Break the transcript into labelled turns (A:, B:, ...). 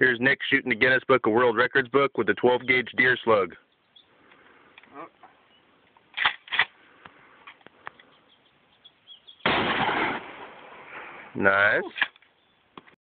A: Here's Nick shooting the Guinness Book of World Records book with a 12 gauge deer slug. Nice.